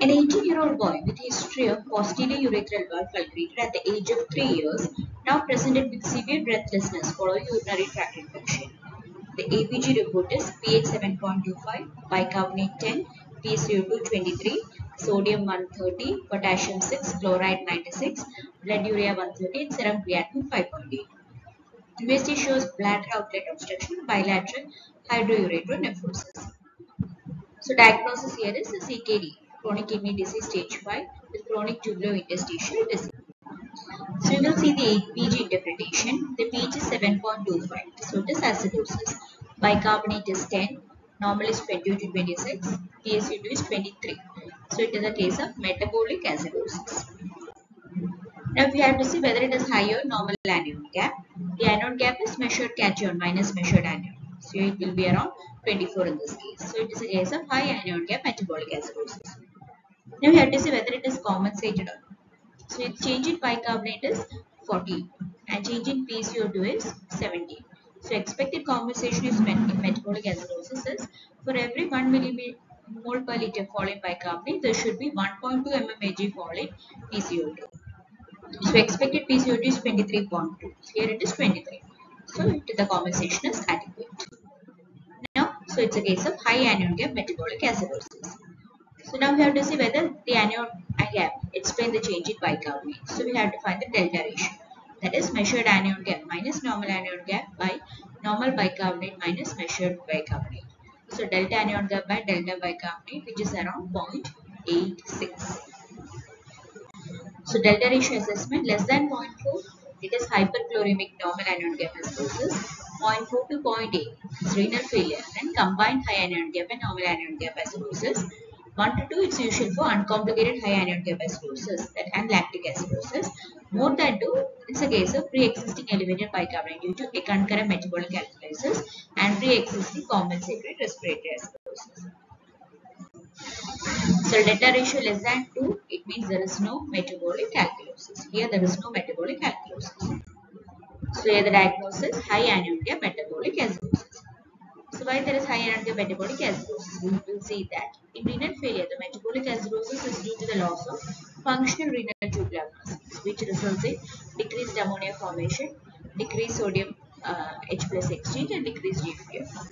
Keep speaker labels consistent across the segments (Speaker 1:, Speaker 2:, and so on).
Speaker 1: An 18-year-old boy with a history of posterior urethral valve fulgurated at the age of 3 years now presented with severe breathlessness following urinary tract infection. The ABG report is pH 7.25, bicarbonate 10, PCO2 23, sodium 130, potassium 6, chloride 96, blood urea 130, and serum creatinine 5.8. USG shows bladder outlet obstruction, bilateral hydroureteronephrosis. So diagnosis here is a CKD, chronic kidney disease stage 5 with chronic tubulointerstitial disease. So you will see the ABG interpretation. The pH is 7.25. So it is acidosis. Bicarbonate is 10. Normal is 20 to 26. PaCO2 is 23. So it is a case of metabolic acidosis. Now we have to see whether it is higher normal anion gap. The anion gap is measured cation minus measured anion. So it will be around 24 in this case. So it is a case of high anion gap metabolic acidosis. Now we have to see whether it is compensated or not. So change in bicarbonate is 40 and change in PaCO2 is 70. So expected compensation is met in metabolic acidosis is for every 1 millimole per liter fall bicarbonate there should be 1.2 mmHg fall in PaCO2. So expected PCO2 is 23.2. Here it is 23. So the compensation is adequate. So it's a case of high anion gap metabolic acidosis. So now we have to see whether the anion gap explain the change in bicarbonate. So we have to find the delta ratio. That is measured anion gap minus normal anion gap by normal bicarbonate minus measured bicarbonate. So delta anion gap by delta bicarbonate which is around 0.86. So delta ratio assessment less than 0.4 it is hyperchloremic normal anion gap acidosis 0.4 to 0.8 is renal failure combined high anion gap and normal anion gap acidosis 1 to 2 it's usual for uncomplicated high anion gap acidosis and lactic acidosis. More than 2 it's a case of pre-existing elevated bicarbonate due to a concurrent metabolic alkalosis and pre-existing common compensatory respiratory acidosis. So delta ratio less than 2 it means there is no metabolic alkalosis. Here there is no metabolic alkalosis. So here the diagnosis high anion gap metabolic acidosis. Why there is high anion metabolic acidosis? We will see that in renal failure, the metabolic acidosis is due to the loss of functional renal tubular muscles, which results in decreased ammonia formation, decreased sodium uh, H plus exchange, and decreased GFR.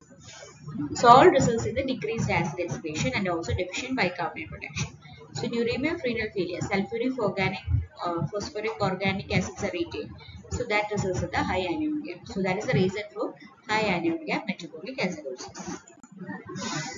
Speaker 1: So all results in the decreased acid excretion and also deficient bicarbonate production. So in uremia of renal failure, sulfuric organic, uh, phosphoric organic acids are retained. So that results in the high gap. So that is the reason for high anion gap metabolic acidosis.